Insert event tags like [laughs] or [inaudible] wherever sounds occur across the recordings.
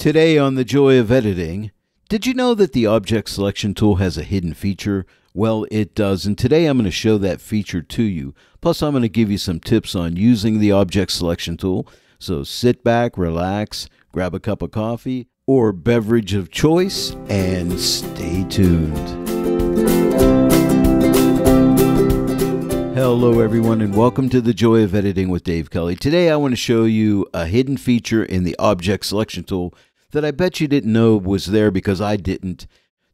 Today on The Joy of Editing, did you know that the Object Selection tool has a hidden feature? Well, it does, and today I'm going to show that feature to you. Plus, I'm going to give you some tips on using the Object Selection tool. So sit back, relax, grab a cup of coffee or beverage of choice, and stay tuned. Hello, everyone, and welcome to the Joy of Editing with Dave Kelly. Today, I want to show you a hidden feature in the Object Selection tool that I bet you didn't know was there because I didn't.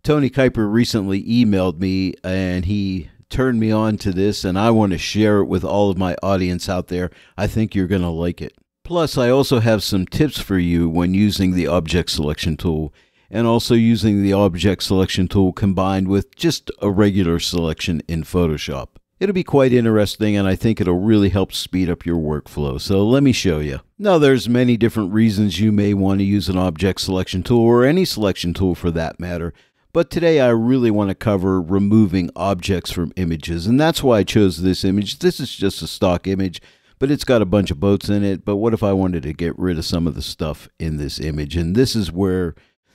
Tony Kuyper recently emailed me and he turned me on to this, and I want to share it with all of my audience out there. I think you're going to like it. Plus, I also have some tips for you when using the Object Selection tool and also using the Object Selection tool combined with just a regular selection in Photoshop. It'll be quite interesting and I think it'll really help speed up your workflow. So let me show you. Now there's many different reasons you may want to use an object selection tool or any selection tool for that matter. But today I really want to cover removing objects from images and that's why I chose this image. This is just a stock image but it's got a bunch of boats in it. But what if I wanted to get rid of some of the stuff in this image? And this is where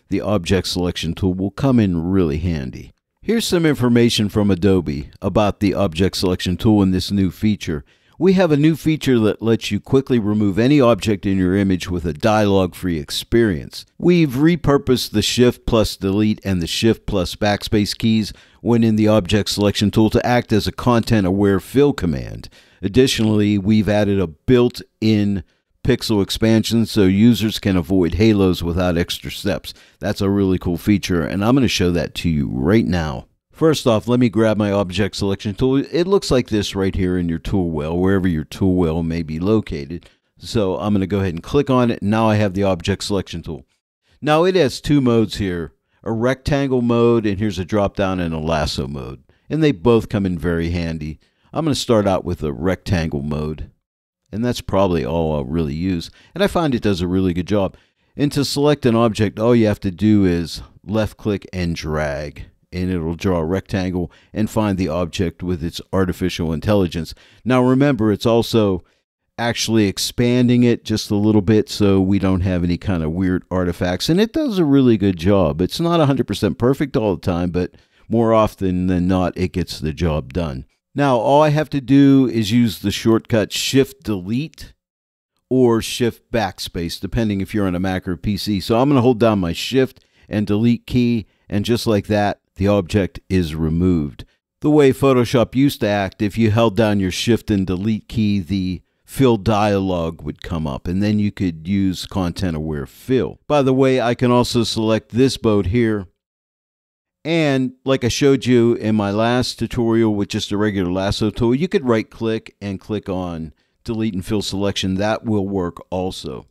the object selection tool will come in really handy. Here's some information from Adobe about the object selection tool and this new feature. We have a new feature that lets you quickly remove any object in your image with a dialogue-free experience. We've repurposed the Shift plus Delete and the Shift plus Backspace keys when in the object selection tool to act as a content-aware fill command. Additionally, we've added a built-in pixel expansion so users can avoid halos without extra steps. That's a really cool feature, and I'm going to show that to you right now. First off, let me grab my object selection tool. It looks like this right here in your tool well, wherever your tool well may be located. So I'm going to go ahead and click on it. Now I have the object selection tool. Now it has two modes here, a rectangle mode, and here's a drop down and a lasso mode. And they both come in very handy. I'm going to start out with a rectangle mode and that's probably all I'll really use. And I find it does a really good job. And to select an object, all you have to do is left click and drag, and it'll draw a rectangle and find the object with its artificial intelligence. Now remember, it's also actually expanding it just a little bit so we don't have any kind of weird artifacts. And it does a really good job. It's not 100% perfect all the time, but more often than not, it gets the job done. Now, all I have to do is use the shortcut Shift Delete or Shift Backspace, depending if you're on a Mac or PC. So I'm going to hold down my Shift and Delete key, and just like that, the object is removed. The way Photoshop used to act, if you held down your Shift and Delete key, the fill dialog would come up, and then you could use content aware fill. By the way, I can also select this boat here and like I showed you in my last tutorial with just a regular lasso tool, you could right click and click on delete and fill selection. That will work also.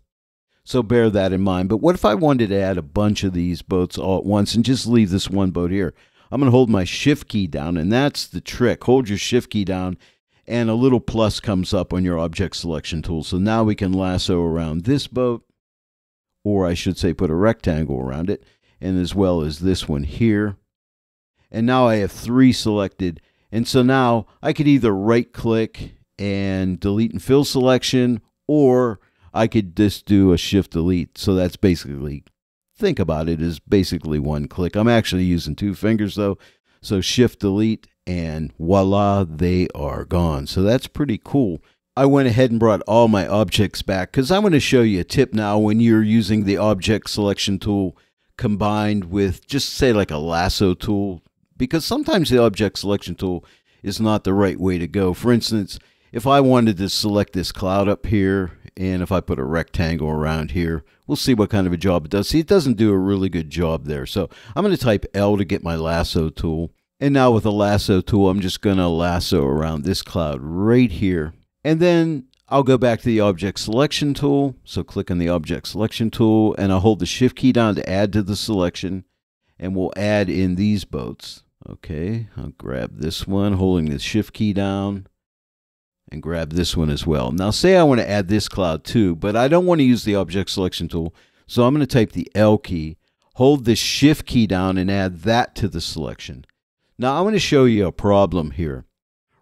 So bear that in mind. But what if I wanted to add a bunch of these boats all at once and just leave this one boat here? I'm going to hold my shift key down and that's the trick. Hold your shift key down and a little plus comes up on your object selection tool. So now we can lasso around this boat or I should say put a rectangle around it and as well as this one here and now I have three selected. And so now I could either right click and delete and fill selection, or I could just do a shift delete. So that's basically, think about it, is basically one click. I'm actually using two fingers though. So shift delete and voila, they are gone. So that's pretty cool. I went ahead and brought all my objects back because I'm going to show you a tip now when you're using the object selection tool combined with just say like a lasso tool because sometimes the object selection tool is not the right way to go. For instance, if I wanted to select this cloud up here, and if I put a rectangle around here, we'll see what kind of a job it does. See, it doesn't do a really good job there. So I'm going to type L to get my lasso tool. And now with the lasso tool, I'm just going to lasso around this cloud right here. And then I'll go back to the object selection tool. So click on the object selection tool and I'll hold the shift key down to add to the selection. And we'll add in these boats. Okay, I'll grab this one, holding the shift key down, and grab this one as well. Now say I want to add this cloud too, but I don't want to use the object selection tool, so I'm going to type the L key, hold the shift key down, and add that to the selection. Now I'm going to show you a problem here.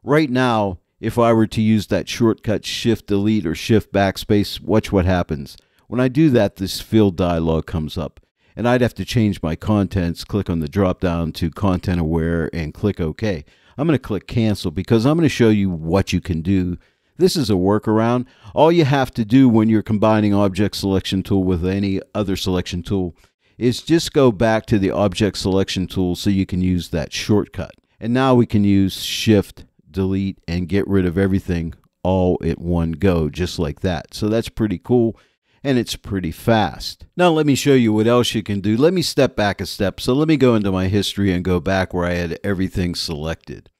Right now, if I were to use that shortcut shift delete or shift backspace, watch what happens. When I do that, this fill dialog comes up. And I'd have to change my contents, click on the drop down to content aware, and click OK. I'm going to click cancel because I'm going to show you what you can do. This is a workaround. All you have to do when you're combining object selection tool with any other selection tool is just go back to the object selection tool so you can use that shortcut. And now we can use shift, delete, and get rid of everything all at one go, just like that. So that's pretty cool and it's pretty fast. Now let me show you what else you can do. Let me step back a step. So let me go into my history and go back where I had everything selected.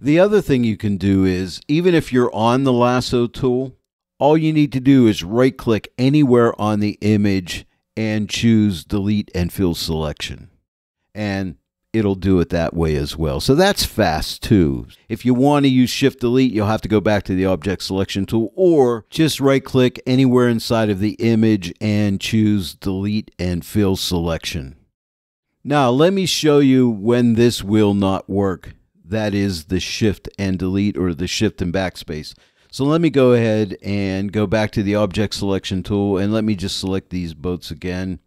The other thing you can do is, even if you're on the lasso tool, all you need to do is right click anywhere on the image and choose delete and fill selection. And it'll do it that way as well. So that's fast too. If you want to use shift delete, you'll have to go back to the object selection tool or just right click anywhere inside of the image and choose delete and fill selection. Now let me show you when this will not work. That is the shift and delete or the shift and backspace. So let me go ahead and go back to the object selection tool and let me just select these boats again.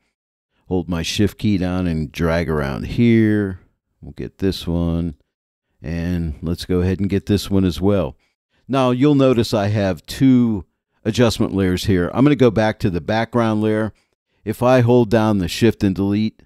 Hold my shift key down and drag around here. We'll get this one. And let's go ahead and get this one as well. Now you'll notice I have two adjustment layers here. I'm going to go back to the background layer. If I hold down the shift and delete,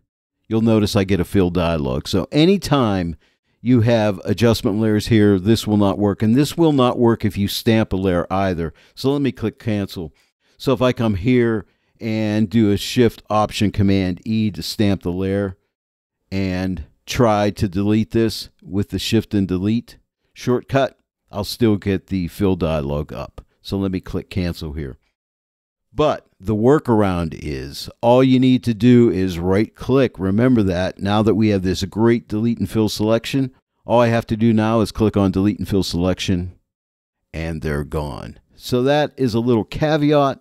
you'll notice I get a fill dialog. So anytime you have adjustment layers here. This will not work. And this will not work if you stamp a layer either. So let me click cancel. So if I come here and do a shift option command E to stamp the layer and try to delete this with the shift and delete shortcut, I'll still get the fill dialog up. So let me click cancel here. But the workaround is all you need to do is right click. Remember that now that we have this great delete and fill selection, all I have to do now is click on delete and fill selection and they're gone. So that is a little caveat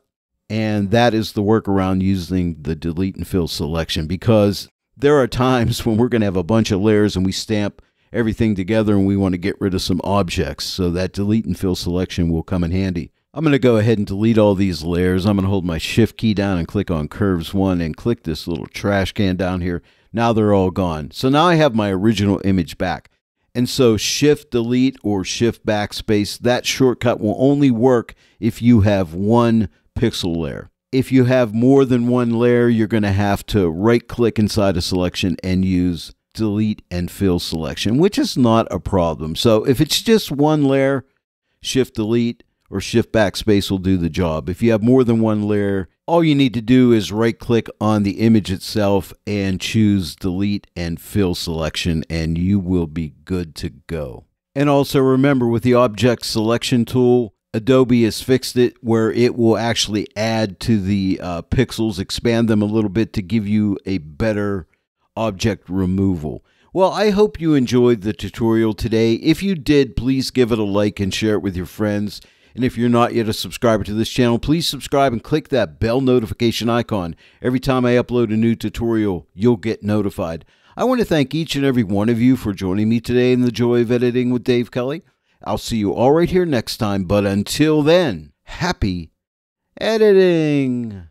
and that is the workaround using the delete and fill selection because there are times [laughs] when we're going to have a bunch of layers and we stamp everything together and we want to get rid of some objects. So that delete and fill selection will come in handy. I'm going to go ahead and delete all these layers. I'm going to hold my shift key down and click on curves one and click this little trash can down here. Now they're all gone. So now I have my original image back. And so shift delete or shift backspace, that shortcut will only work if you have one pixel layer. If you have more than one layer, you're going to have to right click inside a selection and use delete and fill selection, which is not a problem. So if it's just one layer, shift delete, or shift backspace will do the job. If you have more than one layer, all you need to do is right click on the image itself and choose delete and fill selection and you will be good to go. And also remember with the object selection tool, Adobe has fixed it where it will actually add to the uh, pixels, expand them a little bit to give you a better object removal. Well, I hope you enjoyed the tutorial today. If you did, please give it a like and share it with your friends. And if you're not yet a subscriber to this channel, please subscribe and click that bell notification icon. Every time I upload a new tutorial, you'll get notified. I want to thank each and every one of you for joining me today in the joy of editing with Dave Kelly. I'll see you all right here next time, but until then, happy editing.